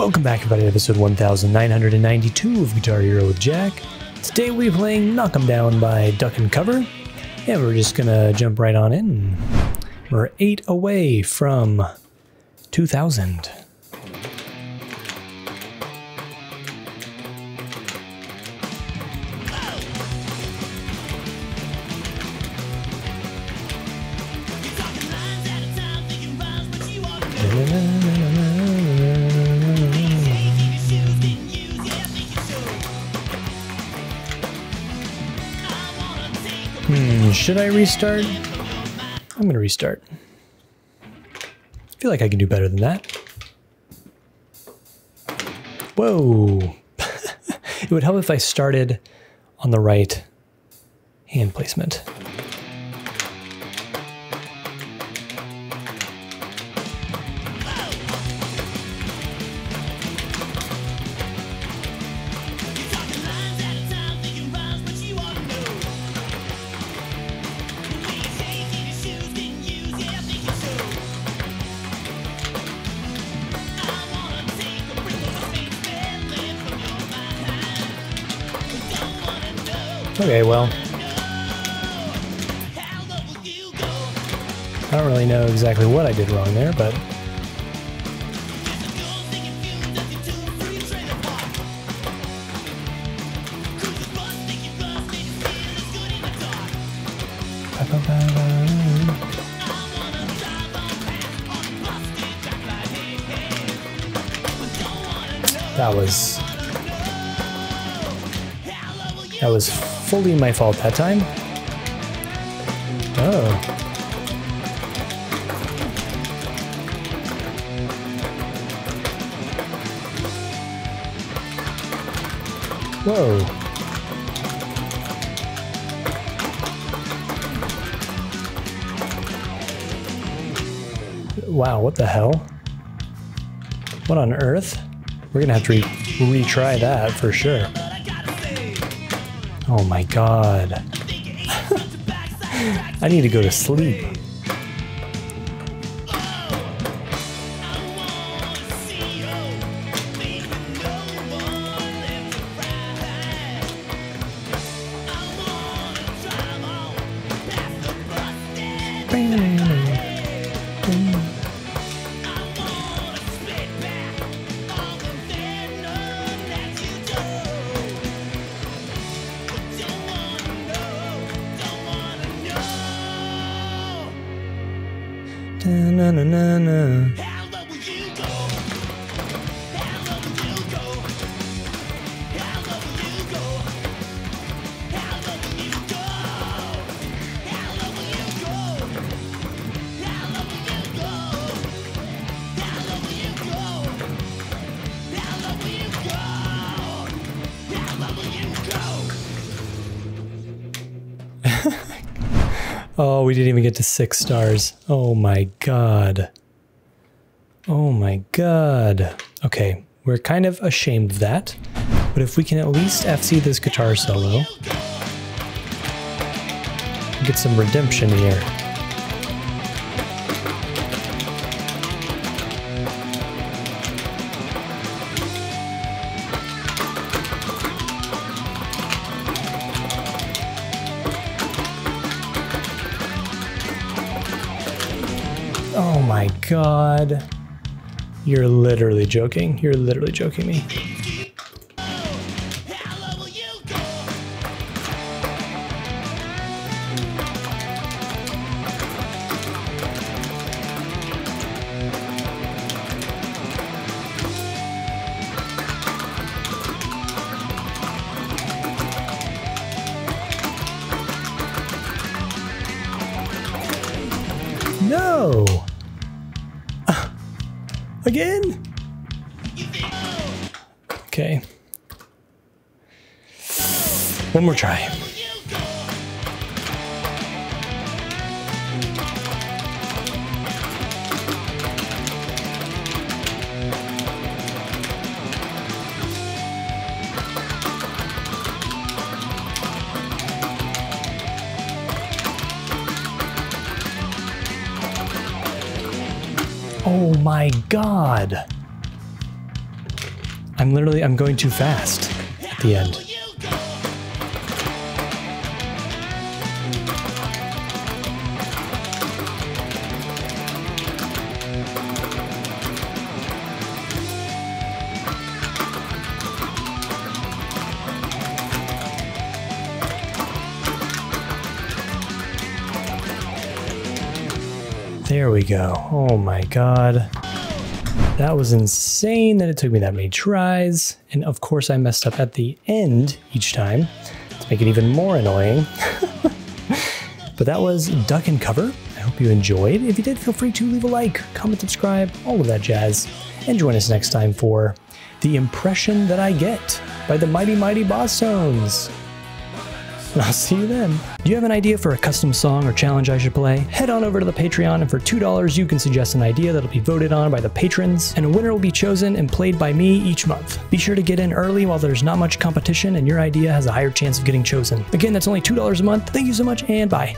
Welcome back, everybody, to episode 1992 of Guitar Hero with Jack. Today we'll be playing Knock 'em Down by Duck and Cover, and we're just gonna jump right on in. We're eight away from 2000. Hmm, should I restart? I'm gonna restart. I feel like I can do better than that. Whoa! it would help if I started on the right hand placement. Okay, well. I don't really know exactly what I did wrong there, but. That was. That was fully my fault that time. Oh. Whoa. Wow, what the hell? What on earth? We're gonna have to re retry that for sure. Oh my god. I need to go to sleep. Na, na, na, na. Oh, we didn't even get to six stars. Oh my god. Oh my god. Okay, we're kind of ashamed of that, but if we can at least FC this guitar solo, get some redemption here. Oh my god. You're literally joking. You're literally joking me. No! Again? Okay. One more try. Oh my god. I'm literally, I'm going too fast at the end. There we go. Oh my god. That was insane that it took me that many tries. And of course I messed up at the end each time to make it even more annoying. but that was Duck and Cover. I hope you enjoyed. If you did, feel free to leave a like, comment, subscribe, all of that jazz. And join us next time for The Impression That I Get by the Mighty Mighty Bosstones. And I'll see you then. Do you have an idea for a custom song or challenge I should play? Head on over to the Patreon, and for $2, you can suggest an idea that'll be voted on by the patrons, and a winner will be chosen and played by me each month. Be sure to get in early while there's not much competition and your idea has a higher chance of getting chosen. Again, that's only $2 a month. Thank you so much, and bye.